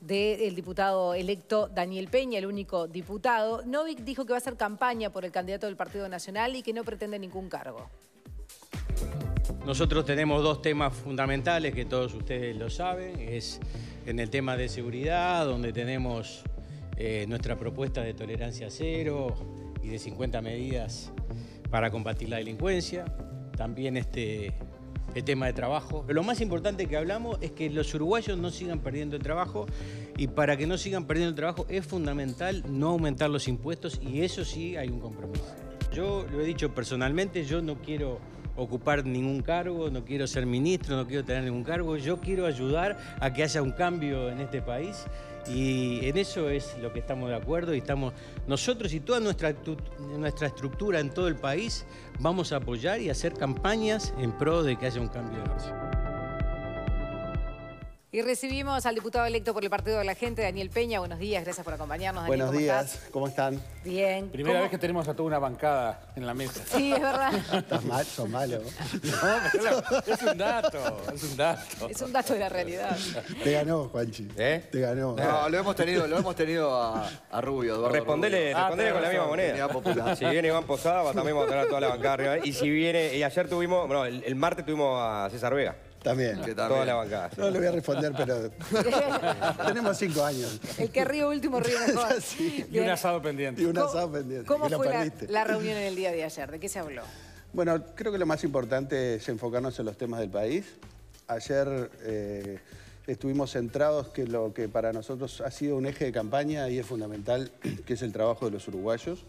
del diputado electo Daniel Peña, el único diputado. Novik dijo que va a hacer campaña por el candidato del Partido Nacional y que no pretende ningún cargo. Nosotros tenemos dos temas fundamentales que todos ustedes lo saben. Es en el tema de seguridad, donde tenemos eh, nuestra propuesta de tolerancia cero y de 50 medidas para combatir la delincuencia. También este, el tema de trabajo. Lo más importante que hablamos es que los uruguayos no sigan perdiendo el trabajo y para que no sigan perdiendo el trabajo es fundamental no aumentar los impuestos y eso sí hay un compromiso. Yo lo he dicho personalmente, yo no quiero ocupar ningún cargo, no quiero ser ministro, no quiero tener ningún cargo, yo quiero ayudar a que haya un cambio en este país y en eso es lo que estamos de acuerdo y estamos nosotros y toda nuestra, nuestra estructura en todo el país vamos a apoyar y hacer campañas en pro de que haya un cambio de nación. Y recibimos al diputado electo por el Partido de la Gente, Daniel Peña. Buenos días, gracias por acompañarnos. Buenos días, ¿cómo están? Bien. Primera vez que tenemos a toda una bancada en la mesa. Sí, es verdad. ¿Estás mal? ¿Sos malo? No, es un dato, es un dato. Es un dato de la realidad. Te ganó, Juanchi. ¿Eh? Te ganó. No, lo hemos tenido, lo hemos tenido a, a Rubio, Eduardo Respondele, Rubio. respondele con la misma moneda. Popular. Si viene Iván Posada, también vamos a tener toda la bancada arriba. Y si viene, y ayer tuvimos, bueno, el, el martes tuvimos a César Vega. También. Que Toda la bancada. No le voy a responder, pero tenemos cinco años. El que ríe último ríe mejor. Sí. Y un asado pendiente. Y un ¿Cómo- asado pendiente. ¿Cómo fue la reunión en el día de ayer? ¿De qué se habló? Bueno, creo que lo más importante es enfocarnos en los temas del país. Ayer eh, estuvimos centrados que lo que para nosotros ha sido un eje de campaña y es fundamental, que es el trabajo de los uruguayos.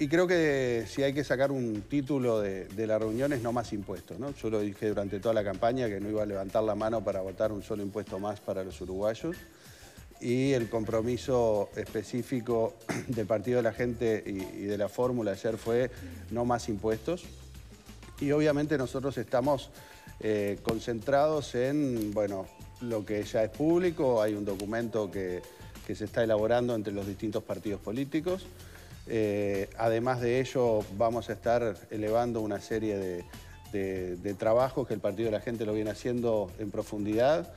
Y creo que si hay que sacar un título de, de la reunión es no más impuestos. ¿no? Yo lo dije durante toda la campaña que no iba a levantar la mano para votar un solo impuesto más para los uruguayos. Y el compromiso específico del Partido de la Gente y, de la fórmula ayer fue no más impuestos. Y obviamente nosotros estamos eh, concentrados en, bueno, lo que ya es público, hay un documento que, que se está elaborando entre los distintos partidos políticos. Eh, además de ello, vamos a estar elevando una serie de, trabajos que el Partido de la Gente lo viene haciendo en profundidad.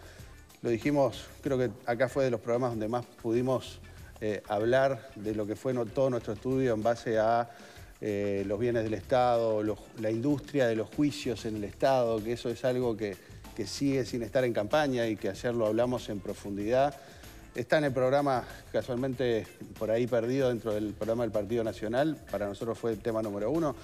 Lo dijimos, creo que acá fue de los programas donde más pudimos eh, hablar de lo que fue no- todo nuestro estudio en base a eh, los bienes del Estado, la industria de los juicios en el Estado, que eso es algo que, que sigue sin estar en campaña y que ayer lo hablamos en profundidad. Está en el programa, casualmente por ahí perdido dentro del programa del Partido Nacional, para nosotros fue el tema número uno.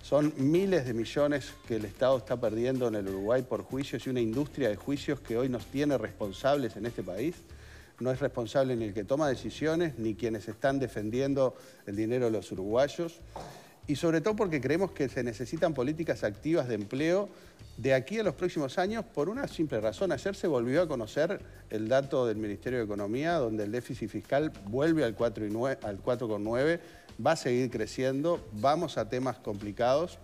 Son miles de millones que el Estado está perdiendo en el Uruguay por juicios y una industria de juicios que hoy nos tiene responsables en este país. No es responsable ni el que toma decisiones, ni quienes están defendiendo el dinero de los uruguayos. Y sobre todo porque creemos que se necesitan políticas activas de empleo de aquí a los próximos años por una simple razón. Ayer se volvió a conocer el dato del Ministerio de Economía donde el déficit fiscal vuelve al 4 y nue- al 4,9, va a seguir creciendo, vamos a temas complicados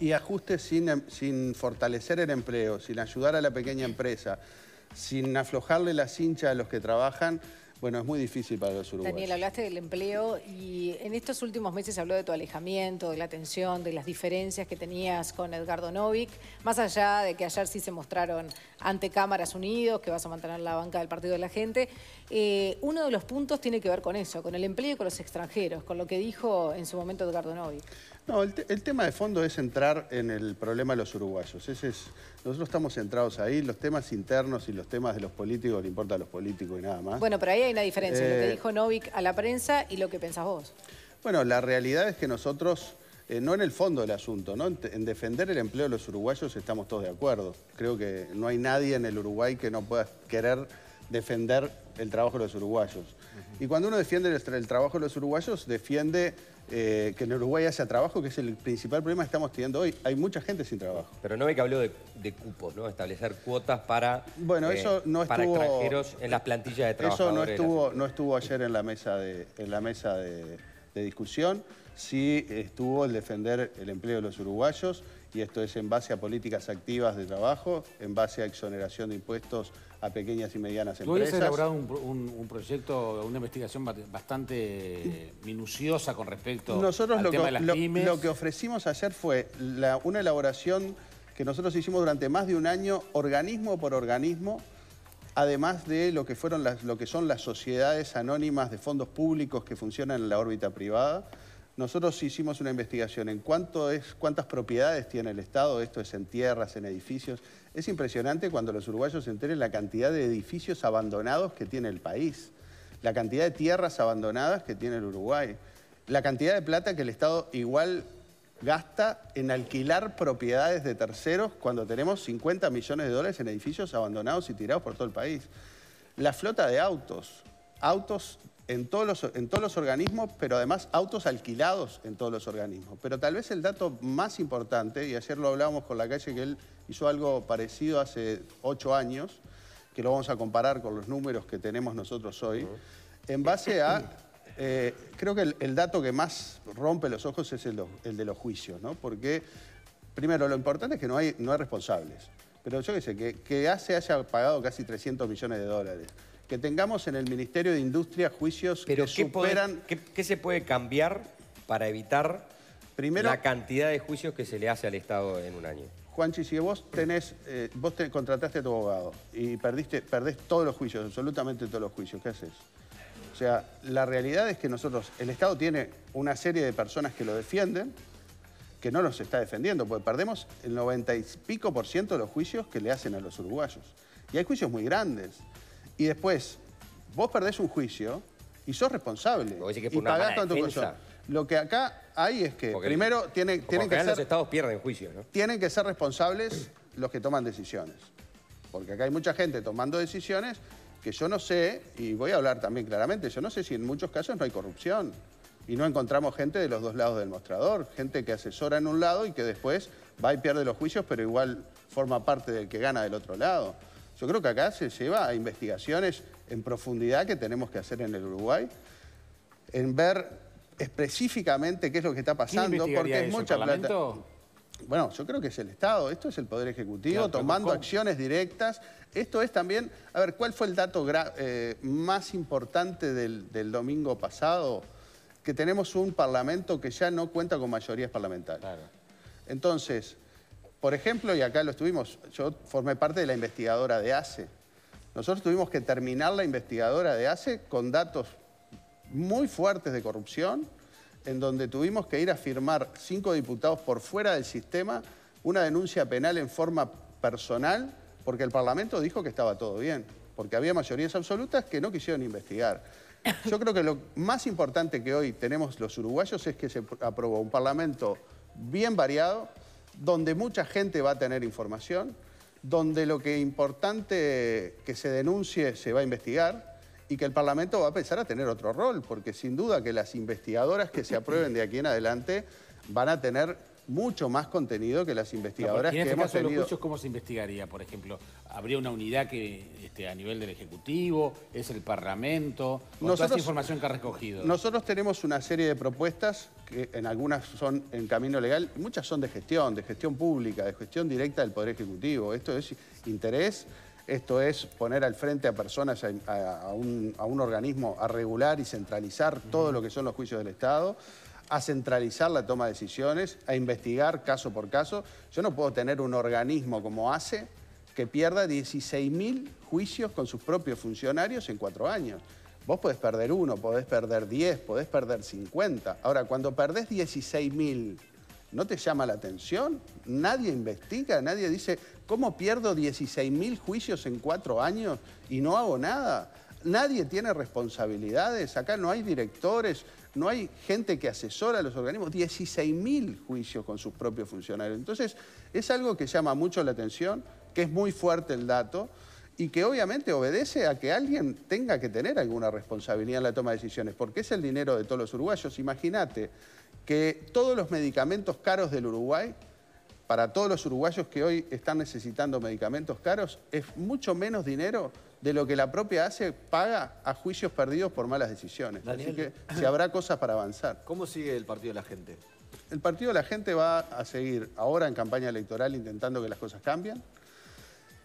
y ajustes em- sin fortalecer el empleo, sin ayudar a la pequeña empresa, sin aflojarle la cincha a los que trabajan, bueno, es muy difícil para los uruguayos. Daniel, hablaste del empleo y en estos últimos meses se habló de tu alejamiento, de la tensión, de las diferencias que tenías con Edgardo Novik, más allá de que ayer sí se mostraron ante cámaras unidos, que vas a mantener la banca del Partido de la Gente. eh, uno de los puntos tiene que ver con eso, con el empleo y con los extranjeros, con lo que dijo en su momento Edgardo Novik. No, el, te- el tema de fondo es entrar en el problema de los uruguayos. Ese es, nosotros estamos centrados ahí, los temas internos y los temas de los políticos le importa a los políticos y nada más. Bueno, pero ahí hay una diferencia, lo que Eh, dijo Novik a la prensa y lo que pensás vos. Bueno, la realidad es que nosotros, eh, no en el fondo del asunto, ¿no? en, defender el empleo de los uruguayos estamos todos de acuerdo. Creo que no hay nadie en el Uruguay que no pueda querer defender el trabajo de los uruguayos. Y cuando uno defiende el, el trabajo de los uruguayos, defiende eh, que en Uruguay haya trabajo, que es el principal problema que estamos teniendo hoy. Hay mucha gente sin trabajo. Pero no ve que habló de, de cupos, ¿no? Establecer cuotas para, Bueno, eso no para estuvo- extranjeros en las plantillas de Eso trabajadores. no estuvo, no estuvo ayer en la mesa de, en la mesa de, de discusión. Sí estuvo el defender el empleo de los uruguayos y esto es en base a políticas activas de trabajo, en base a exoneración de impuestos a pequeñas y medianas Tú habías empresas. elaborado un, pro- un- un proyecto, una investigación ba- bastante minuciosa con respecto Nosotros al lo tema que, de las lo- pymes. lo que ofrecimos ayer fue la- una elaboración que nosotros hicimos durante más de un año, organismo por organismo, además de lo que, fueron las, lo que son las sociedades anónimas de fondos públicos que funcionan en la órbita privada. Nosotros hicimos una investigación en cuánto es, cuántas propiedades tiene el Estado, esto es en tierras, en edificios. Es impresionante cuando los uruguayos se enteren la cantidad de edificios abandonados que tiene el país, la cantidad de tierras abandonadas que tiene el Uruguay, la cantidad de plata que el Estado igual gasta en alquilar propiedades de terceros cuando tenemos 50 millones de dólares en edificios abandonados y tirados por todo el país. La flota de autos, autos en todos, los, en todos los organismos, pero además autos alquilados en todos los organismos. Pero tal vez el dato más importante, y ayer lo hablábamos con la calle, que él hizo algo parecido hace ocho años, que lo vamos a comparar con los números que tenemos nosotros hoy, en base a eh, creo que el, dato que más rompe los ojos es el, de los juicios, ¿no? Porque, primero, lo importante es que no hay, no hay responsables. Pero yo qué sé, que, que hace haya pagado casi 300 millones de dólares. Que tengamos en el Ministerio de Industria juicios que superan... ¿qué, se puede cambiar para evitar primero, la cantidad de juicios que se le hace al Estado en un año? Juanchi, si vos tenés, eh, vos te contrataste a tu abogado y perdiste, perdés todos los juicios, absolutamente todos los juicios, ¿qué haces? O sea, la realidad es que nosotros, el Estado tiene una serie de personas que lo defienden, que no los está defendiendo, porque perdemos el 90 y pico por ciento de los juicios que le hacen a los uruguayos. Y hay juicios muy grandes. Y después, vos perdés un juicio y sos responsable. y pagás tanto cosa. Lo que acá hay es que, primero, tienen, tienen que ser... los estados pierden juicios, ¿no? Tienen que ser responsables los que toman decisiones. Porque acá hay mucha gente tomando decisiones que yo no sé, y voy a hablar también claramente, yo no sé si en muchos casos no hay corrupción y no encontramos gente de los dos lados del mostrador, gente que asesora en un lado y que después va y pierde los juicios, pero igual forma parte del que gana del otro lado. Yo creo que acá se lleva a investigaciones en profundidad que tenemos que hacer en el Uruguay, en ver específicamente qué es lo que está pasando, porque es mucha plata. Bueno, yo creo que es el Estado, esto es el Poder Ejecutivo tomando acciones directas. Esto es también, a ver, ¿cuál fue el dato eh, más importante del, domingo pasado? Que tenemos un Parlamento que ya no cuenta con mayorías parlamentarias. Entonces, por ejemplo, y acá lo estuvimos, yo formé parte de la investigadora de ACE. Nosotros tuvimos que terminar la investigadora de ACE con datos muy fuertes de corrupción, en donde tuvimos que ir a firmar cinco diputados por fuera del sistema una denuncia penal en forma personal porque el Parlamento dijo que estaba todo bien, porque había mayorías absolutas que no quisieron investigar. Yo creo que lo más importante que hoy tenemos los uruguayos es que se aprobó un Parlamento bien variado, donde mucha gente va a tener información, donde lo que es importante que se denuncie se va a investigar, y que el Parlamento va a empezar a tener otro rol, porque sin duda que las investigadoras que se aprueben de aquí en adelante van a tener mucho más contenido que las investigadoras en este que hemos caso tenido. los juicios, ¿cómo se investigaría, por ejemplo? ¿Habría una unidad que este, a nivel del Ejecutivo? ¿Es el Parlamento? ¿O toda esa información que ha recogido? Nosotros tenemos una serie de propuestas que en algunas son en camino legal, muchas son de gestión, de gestión pública, de gestión directa del Poder Ejecutivo. Esto es interés esto es poner al frente a personas, a, un, organismo a regular y centralizar todo lo que son los juicios del Estado, a centralizar la toma de decisiones, a investigar caso por caso. Yo no puedo tener un organismo como ACE que pierda 16.000 juicios con sus propios funcionarios en cuatro años. Vos podés perder uno, podés perder 10, podés perder 50. Ahora, cuando perdés 16.000 ¿No te llama la atención? Nadie investiga, nadie dice, ¿cómo pierdo 16.000 juicios en cuatro años y no hago nada? Nadie tiene responsabilidades, acá no hay directores, no hay gente que asesora a los organismos, 16.000 juicios con sus propios funcionarios. Entonces, es algo que llama mucho la atención, que es muy fuerte el dato y que obviamente obedece a que alguien tenga que tener alguna responsabilidad en la toma de decisiones, porque es el dinero de todos los uruguayos. Imagínate, que todos los medicamentos caros del Uruguay, para todos los uruguayos que hoy están necesitando medicamentos caros, es mucho menos dinero de lo que la propia ACE paga a juicios perdidos por malas decisiones. Así que si habrá cosas para avanzar. ¿Cómo sigue el Partido de la Gente? El Partido de la Gente va a seguir ahora en campaña electoral intentando que las cosas cambien.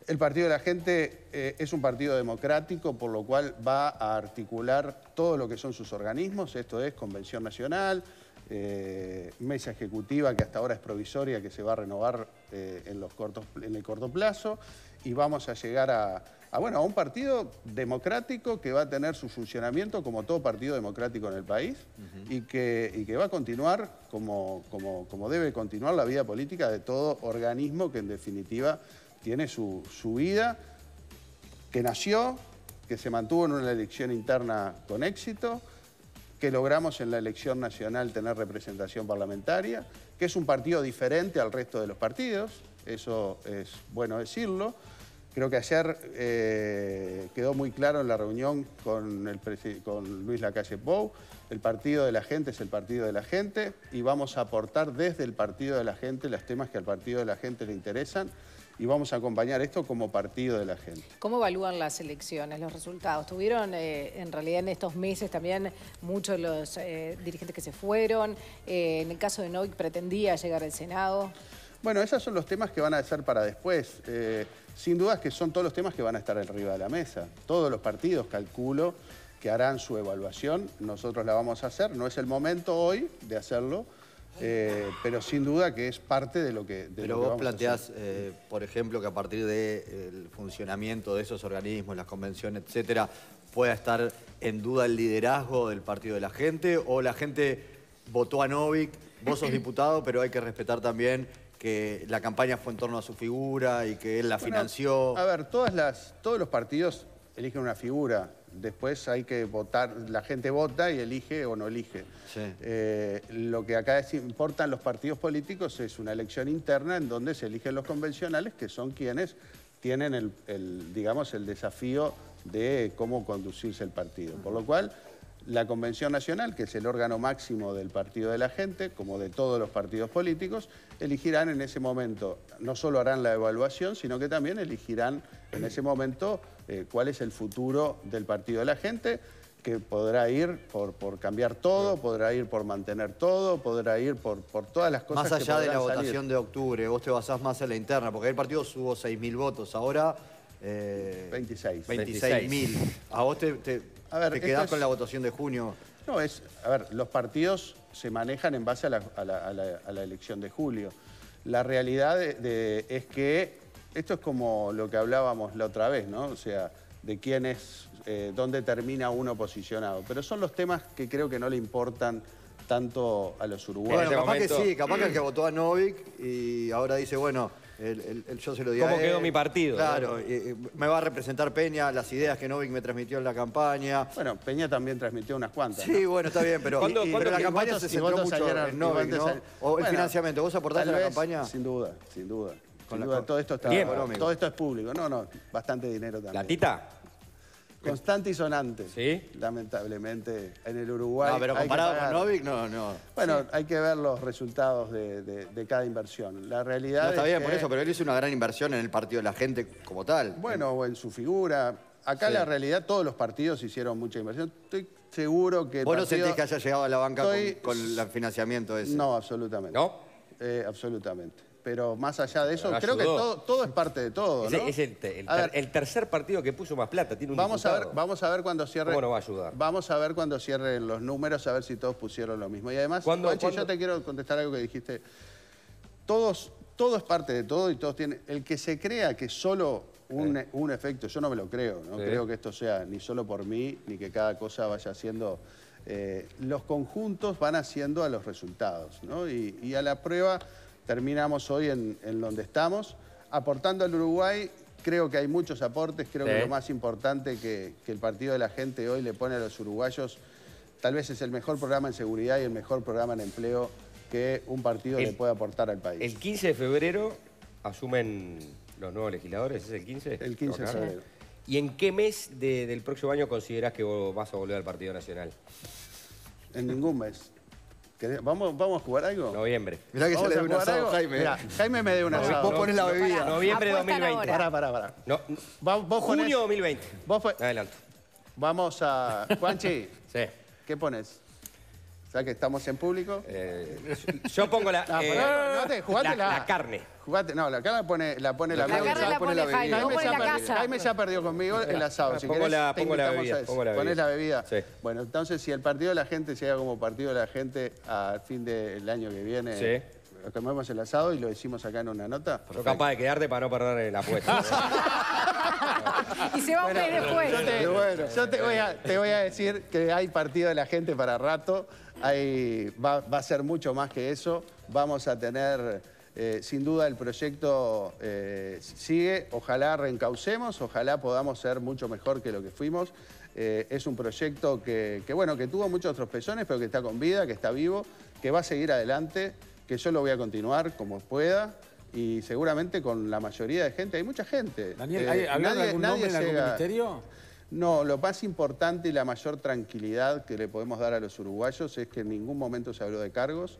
El Partido de la Gente eh, es un partido democrático, por lo cual va a articular todo lo que son sus organismos, esto es Convención Nacional, eh, mesa ejecutiva que hasta ahora es provisoria, que se va a renovar eh, en, los cortos, en el corto plazo, y vamos a llegar a, bueno, a un partido democrático que va a tener su funcionamiento como todo partido democrático en el país y, que, que va a continuar como, como, como, debe continuar la vida política de todo organismo que en definitiva tiene su, su vida, que nació, que se mantuvo en una elección interna con éxito, que logramos en la elección nacional tener representación parlamentaria, que es un partido diferente al resto de los partidos, eso es bueno decirlo. Creo que ayer eh, quedó muy claro en la reunión con, Luis Lacalle Pou, el partido de la gente es el partido de la gente y vamos a aportar desde el partido de la gente los temas que al partido de la gente le interesan y vamos a acompañar esto como partido de la gente. ¿Cómo evalúan las elecciones, los resultados? ¿Tuvieron eh, en realidad en estos meses también muchos los eh, dirigentes que se fueron? Eh, en el caso de Novik, ¿pretendía llegar al Senado? Bueno, esos son los temas que van a ser para después. sin duda que son todos los temas que van a estar arriba de la mesa. Todos los partidos, calculo, que harán su evaluación. Nosotros la vamos a hacer. No es el momento hoy de hacerlo, eh, pero sin duda que es parte de lo que... De pero vos planteás, eh, por ejemplo, que a partir del funcionamiento de esos organismos, las convenciones, etcétera, pueda estar en duda el liderazgo del partido de la gente, o la gente votó a Novik, vos sos diputado, pero hay que respetar también que la campaña fue en torno a su figura y que él la financió. A ver, todas las, todos los partidos eligen una figura después hay que votar, la gente vota y elige o no elige. Eh, lo que acá es, importan los partidos políticos es una elección interna en donde se eligen los convencionales, que son quienes tienen el, digamos, el desafío de cómo conducirse el partido. Por lo cual, la Convención Nacional, que es el órgano máximo del Partido de la Gente, como de todos los partidos políticos, elegirán en ese momento, no solo harán la evaluación, sino que también elegirán en ese momento eh, cuál es el futuro del Partido de la Gente, que podrá ir por, por cambiar todo, podrá ir por mantener todo, podrá ir por, por todas las cosas Más allá de la votación de octubre, vos te basás más en la interna, porque el partido subo 6.000 votos, ahora... 26. 26.000. ¿A vos te, te, quedás con la votación de junio? No, es... A ver, los partidos se manejan en base a la, elección de julio. La realidad es que esto es como lo que hablábamos la otra vez, ¿no? O sea, de quién es, eh, dónde termina uno posicionado. Pero son los temas que creo que no le importan tanto a los uruguayos. Bueno, capaz que sí, capaz que el que votó a Novik y ahora dice, bueno, el, yo se lo di ¿Cómo quedó mi partido? Claro, me va a representar Peña, las ideas que Novik me transmitió en la campaña. Bueno, Peña también transmitió unas cuantas. Sí, bueno, está bien, pero, la campaña se centró mucho en Novik, ¿no? O el financiamiento, ¿vos aportaste a la campaña? Sin duda, sin duda. Sin duda, todo esto está todo esto es público. No, no, bastante dinero también. ¿Latita? Constante y sonante. ¿Sí? Lamentablemente. En el Uruguay. No, pero comparado con Novik, no, no. Bueno, hay que ver los resultados de, cada inversión. La realidad. No está bien por eso, pero él hizo una gran inversión en el partido de la gente como tal. Bueno, o en su figura. Acá la realidad, todos los partidos hicieron mucha inversión. Estoy seguro que. ¿Vos no sentís que haya llegado a la banca con, el financiamiento ese? No, absolutamente. ¿No? Eh, absolutamente pero más allá de eso, creo que todo, es parte de todo. Es, el, tercer partido que puso más plata, tiene un vamos a ver Vamos a ver cuando cierre. ¿Cómo va a ayudar? Vamos a ver cuando cierren los números, a ver si todos pusieron lo mismo. Y además, yo te quiero contestar algo que dijiste. Todos, todo es parte de todo y todos tienen. El que se crea que solo un, efecto, yo no me lo creo, no creo que esto sea ni solo por mí, ni que cada cosa vaya haciendo. Eh, los conjuntos van haciendo a los resultados, ¿no? y a la prueba terminamos hoy en, donde estamos. Aportando al Uruguay, creo que hay muchos aportes, creo que lo más importante que, el Partido de la Gente hoy le pone a los uruguayos, tal vez es el mejor programa en seguridad y el mejor programa en empleo que un partido le puede aportar al país. El 15 de febrero asumen los nuevos legisladores, ¿es el 15? El 15 de febrero. ¿Y en qué mes del próximo año considerás que vas a volver al Partido Nacional? En ningún mes. ¿Vamos, ¿Vamos a jugar algo? Noviembre. Mirá que se le dé un asado, Jaime. Mirá, Jaime me dé un asado. Vos pones la bebida. Noviembre de 2020. Pará, pará, pará. No, vos Junio 2020. Vos Adelante. Vamos a... Juanchi. sí. ¿Qué pones? ¿Sabes que estamos en público? Eh, yo pongo la, no, eh, la, la, carne. Jugate, no, la carne pone, la pone la, la carne la pone, la bebida. Jaime, ya, Jaime ya perdió conmigo el asado. Si pongo querés, la, pongo la bebida, pongo la bebida. Ponés la bebida. Sí. Bueno, entonces si el partido de la gente llega como partido de la gente al fin del año que viene, sí. comemos el asado y lo decimos acá en una nota. Yo capaz de quedarte para no perder la apuesta. y se va un mes después. Yo te, bueno, yo te voy, a, te voy a decir que hay partido de la gente para rato. Hay, va, va a ser mucho más que eso. Vamos a tener eh, sin duda el proyecto eh, sigue, ojalá reencaucemos, ojalá podamos ser mucho mejor que lo que fuimos. Eh, es un proyecto que, bueno, que tuvo muchos tropezones, pero que está con vida, que está vivo, que va a seguir adelante, que yo lo voy a continuar como pueda y seguramente con la mayoría de gente. Hay mucha gente. Daniel, ¿hay, nadie, algún nombre en algún ministerio? No, lo más importante y la mayor tranquilidad que le podemos dar a los uruguayos es que en ningún momento se habló de cargos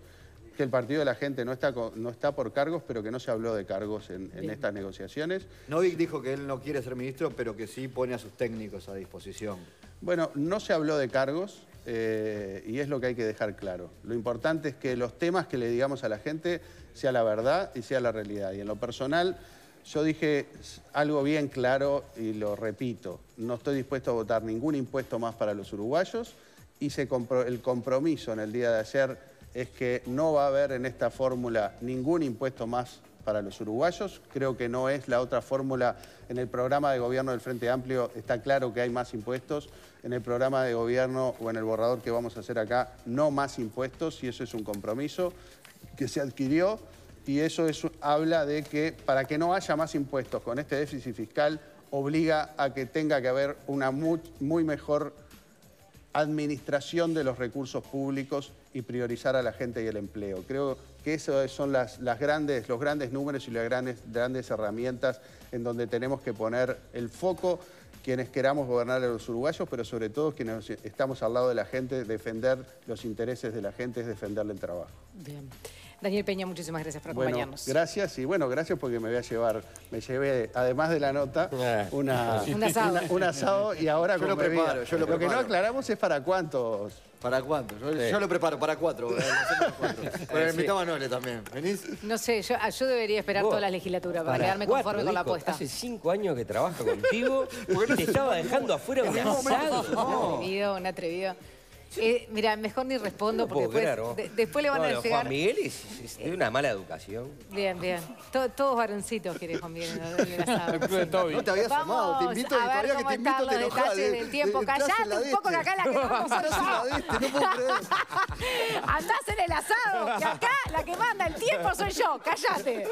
que el Partido de la Gente no está, no está por cargos, pero que no se habló de cargos en, estas negociaciones. Novik dijo que él no quiere ser ministro, pero que sí pone a sus técnicos a disposición. Bueno, no se habló de cargos eh, y es lo que hay que dejar claro. Lo importante es que los temas que le digamos a la gente sea la verdad y sea la realidad. Y en lo personal, yo dije algo bien claro y lo repito. No estoy dispuesto a votar ningún impuesto más para los uruguayos. Hice el compromiso en el día de ayer es que no va a haber en esta fórmula ningún impuesto más para los uruguayos. Creo que no es la otra fórmula. En el programa de gobierno del Frente Amplio está claro que hay más impuestos. En el programa de gobierno o en el borrador que vamos a hacer acá, no más impuestos y eso es un compromiso que se adquirió y eso habla de que para que no haya más impuestos con este déficit fiscal obliga a que tenga que haber una muy mejor administración de los recursos públicos y priorizar a la gente y el empleo. Creo que esos son las, grandes, los grandes números y las grandes, grandes herramientas en donde tenemos que poner el foco quienes queramos gobernar a los uruguayos, pero sobre todo quienes estamos al lado de la gente, defender los intereses de la gente es defenderle el trabajo. Bien. Daniel Peña, muchísimas gracias por acompañarnos. gracias y bueno, gracias porque me voy a llevar, me llevé, además de la nota, eh. una, un, asado. y ahora yo lo preparo, yo lo, lo que no aclaramos es para cuántos. ¿Para cuántos? Yo, lo preparo para cuatro. Pero invitamos a Nole también. ¿Venís? No sé, yo, yo debería esperar toda la legislatura para, quedarme conforme con la apuesta. Hace cinco años que trabajo contigo y te estaba dejando afuera un asado. Un atrevido, un atrevido. Eh, mira, mejor ni respondo porque después, después le van a llegar... Juan Miguel es, de una mala educación. Bien, bien. todos varoncitos quiere Juan Miguel No te habías amado, te invito y todavía que te invito te enojas. del tiempo. Callate un poco que acá la que vamos a no puedo creer. Andás en el asado, que acá la que manda el tiempo soy yo. Callate.